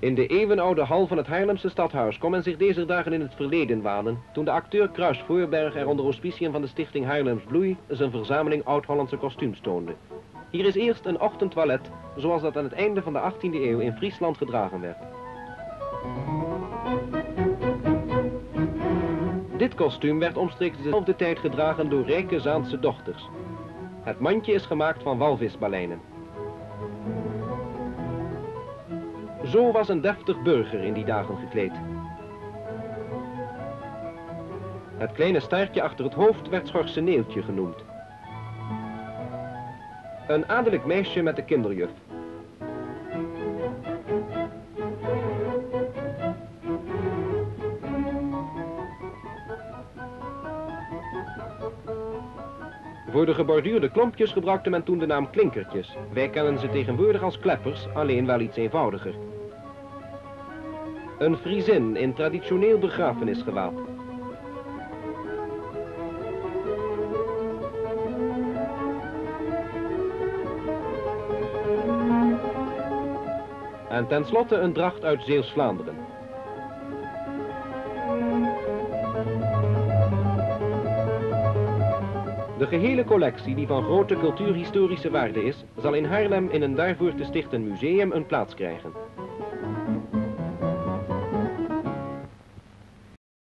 In de eeuwenoude hal van het Haarlemse stadhuis kon men zich deze dagen in het verleden wanen, toen de acteur Kruis Voorberg er onder auspiciën van de stichting Haarlems Bloei zijn verzameling oud-Hollandse kostuums toonde. Hier is eerst een ochtendtoilet, zoals dat aan het einde van de 18e eeuw in Friesland gedragen werd. Dit kostuum werd omstreeks dezelfde tijd gedragen door rijke Zaanse dochters. Het mandje is gemaakt van walvisbaleinen. Zo was een deftig burger in die dagen gekleed. Het kleine staartje achter het hoofd werd schorseneeltje genoemd. Een adellijk meisje met de kinderjuf. Voor de geborduurde klompjes gebruikte men toen de naam klinkertjes. Wij kennen ze tegenwoordig als kleppers, alleen wel iets eenvoudiger. Een Friesin in traditioneel begrafenisgewaad. En tenslotte een dracht uit Zeeuws-Vlaanderen. De gehele collectie, die van grote cultuurhistorische waarde is, zal in Haarlem in een daarvoor te stichten museum een plaats krijgen.